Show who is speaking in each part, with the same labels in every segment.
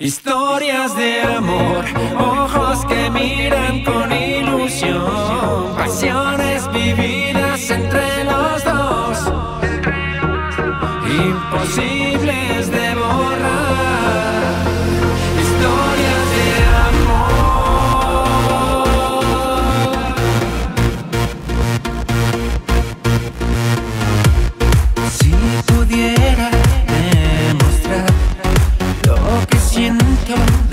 Speaker 1: Historias de amor, ojos que miran con ilusión, pasiones vividas entre los dos. Imposible. come on.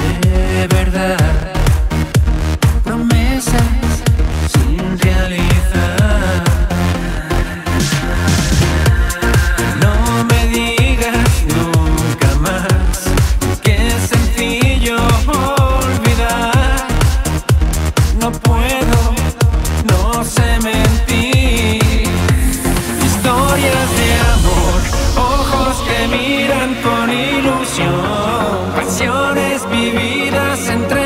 Speaker 1: vividas entre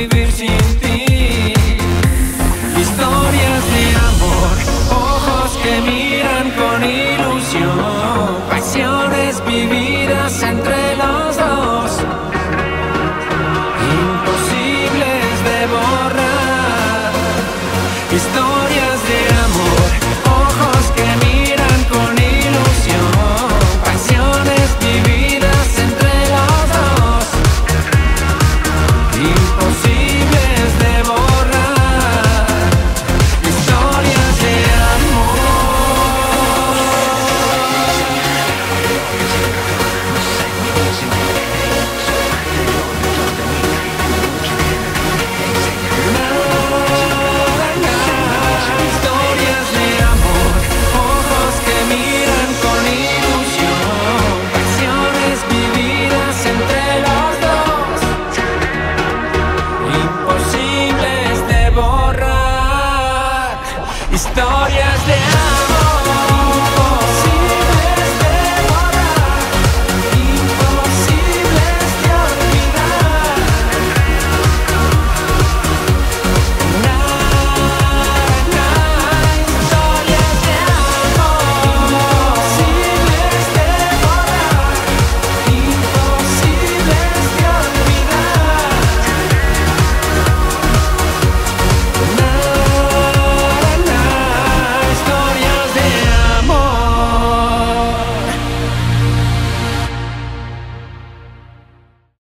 Speaker 1: divertir.